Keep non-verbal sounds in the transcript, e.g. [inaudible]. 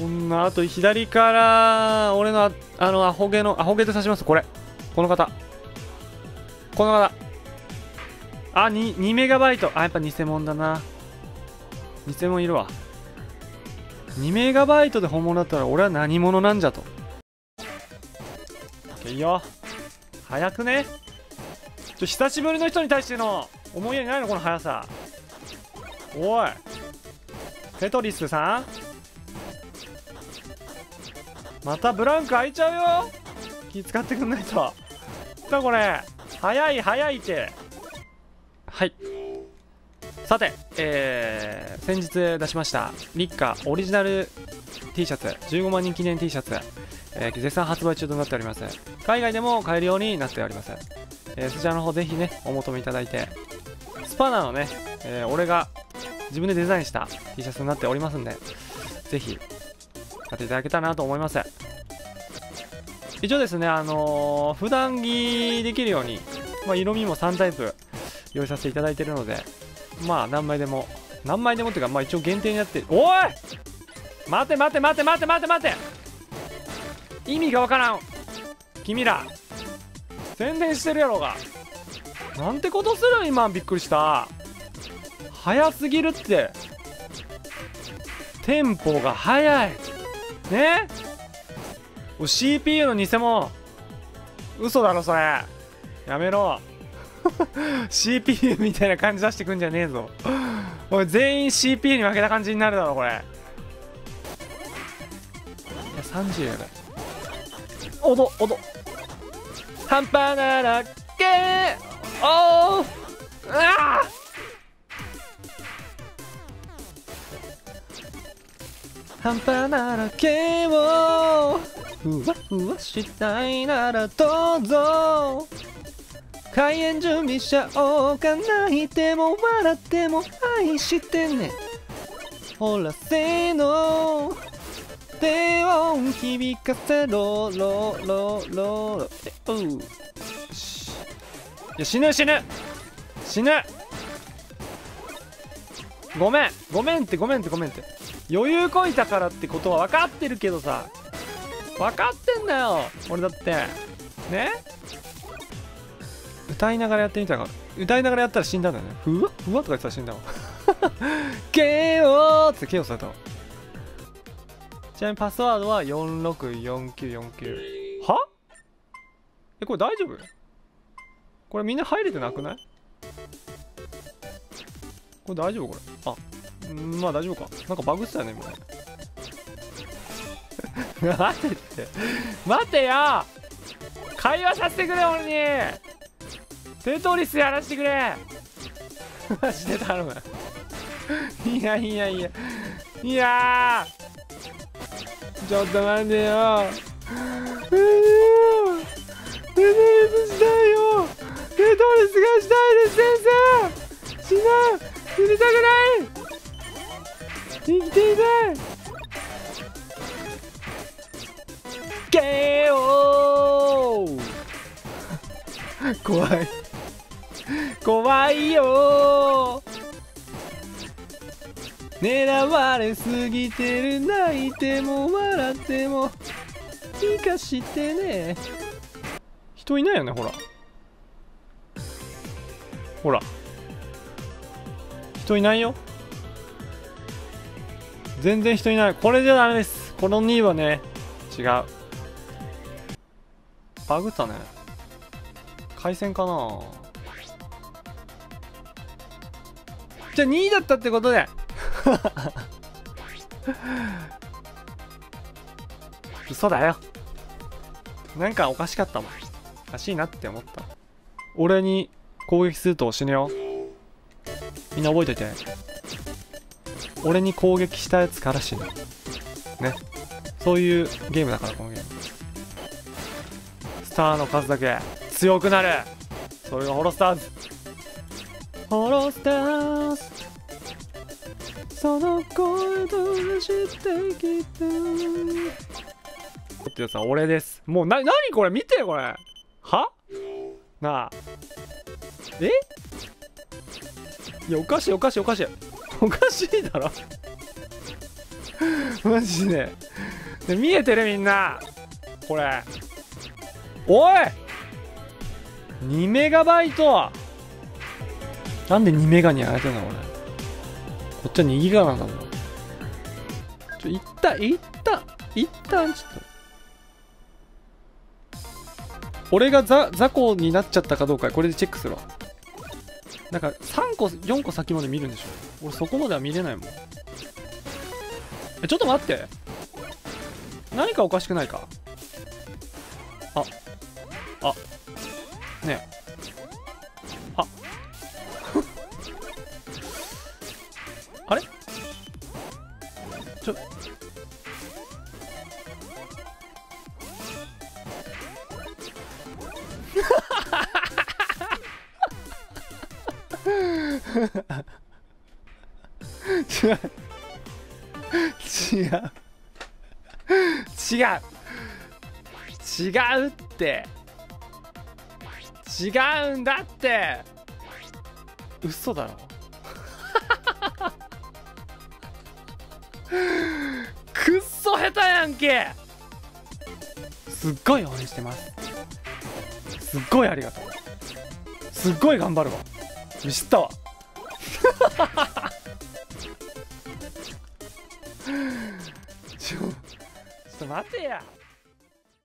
こんなあと左から俺のあのアホ毛のアホ毛で刺しますこれ。この方。この方。あ 2, 2メガバイト。あやっぱ偽物だな。偽物いるわ。2メガバイトで本物だったら俺は何者なんじゃと。いいよ。早くね。ちょ久しぶりの人に対しての思いやりないのこの速さ。おい。テトリスさん。またブランク空いちゃうよ。気使ってくんないと。だこれ早い早いって。はい。さて、えー、先日出しました立夏オリジナル T シャツ15万人記念 T シャツ、えー、絶賛発売中となっております。海外でも買えるようになっております、えー、そちらの方ぜひねお求めいただいて。スパナのね、えー、俺が自分でデザインした T シャツになっておりますんでぜひ買っていただけたらなと思います。一応ですねあのー、普段着できるように、まあ、色味も3タイプ用意させていただいてるのでまあ何枚でも何枚でもっていうかまあ一応限定になっておい!待て待て待て待て待て待て意味がわからん!君ら宣伝してるやろが!なんてことする今びっくりした。早すぎるって。テンポが速い。ね。CPU の偽物。嘘だろそれ。やめろ。[laughs] CPU みたいな感じ出してくんじゃねえぞ。おい全員 CPU に負けた感じになるだろこれ。いや30やばいおどおど。半端ならけおおああ半端ならけをふわふわしたいならどうぞ。開演準備しちゃおうか泣いても笑っても愛してね。ほらせーの。低音響かせろろろろろ。う。いや死ぬ死ぬ。死ぬ。ごめんごめんってごめんってごめんって。余裕こいたからってことは分かってるけどさ。分かってんだよ俺だって。ね？歌いながらやってみたら歌いながらやったら死んだんだよね。ふわ？ふわとか言ってたら死んだわ [laughs] ケオーってケオされたわちなみにパスワードは464949は？えこれ大丈夫？これみんな入れてなくない？これ大丈夫？これ。あ。まあ大丈夫か。なんかバグってたよね今 [laughs] 待てって。待てよ！会話させてくれ俺に。テトリスやらせてくれ。[laughs] マジで頼む。[laughs] いやいやいや。いやちょっと待ってよ。テトリスしたいよ。テトリスがしたいです先生。死ぬ死にたくない。生きていたいゲーオー怖い怖いよ狙われすぎてる。泣いても笑っても。生かしてね。人いないよねほら。ほら。人いないよ。全然人いない。これじゃダメです。この2はね違う。バグったね。回線かな。じゃあ2位だったってことで。[laughs] 嘘だよ。なんかおかしかったもん。おかしいなって思った。俺に攻撃すると死ぬよみんな覚えといて。俺に攻撃したやつから死ぬ。ね。そういうゲームだからこのゲーム。スターの数だけ。強くなる。それがホロスターズ。ホロスターズ。その声としてきた。ってやつは俺です。もうな何これ？見てこれ。は？なあ。え？いやおかしいおかしいおかしい。おかしいだろ。[laughs] マジで。見えてるみんな。これ。おい。2メガバイト。なんで2メガに上げてんだ俺こっちは2ギガなんだもん。ちょ一旦一旦一旦ちょっと。俺がザ雑魚になっちゃったかどうかこれでチェックするわ。なんか3個4個先まで見るんでしょ？俺そこまでは見れないもん。えちょっと待って。何かおかしくないか？あ。あ。ねえ。あ。[laughs] あれ？ちょ。[laughs] 違う。違う。違う。違う。って違う。んだって。嘘だろ。くっそ下手やんけ。すっごい応援してます。すっごいありがとう。すっごい頑張るわ。知ったわ。ちょっと待てや。